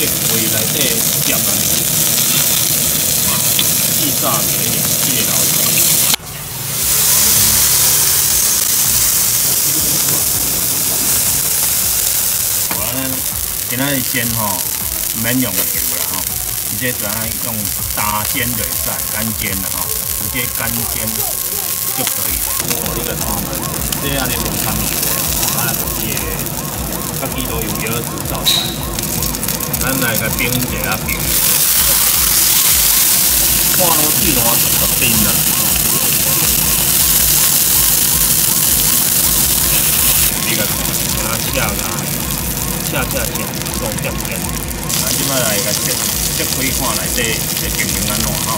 这柜内底夹啊，气炸梅岭蟹老鼠。我呢，今仔日煎吼，免用油啦吼，直接就安用打煎就会使，干煎啦吼，直接干煎就可以了。我这个他们，这样的浓汤里面，啊，也各地都有油脂造出来。咱来个冰一下冰，看到水烂就冰啦。这个拿下来，下下下，做点点。咱即摆来个切切开看内底的情形安怎吼？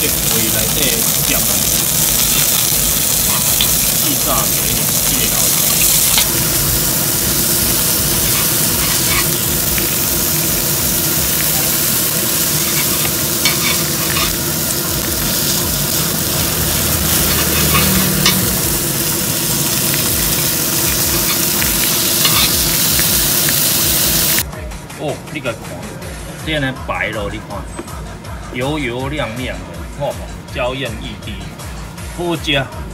这柜内底夹啊，气炸梅岭蟹老鼠。哦，你个看，这呢白咯，你看，油油亮亮的，哦，娇艳欲滴，好食。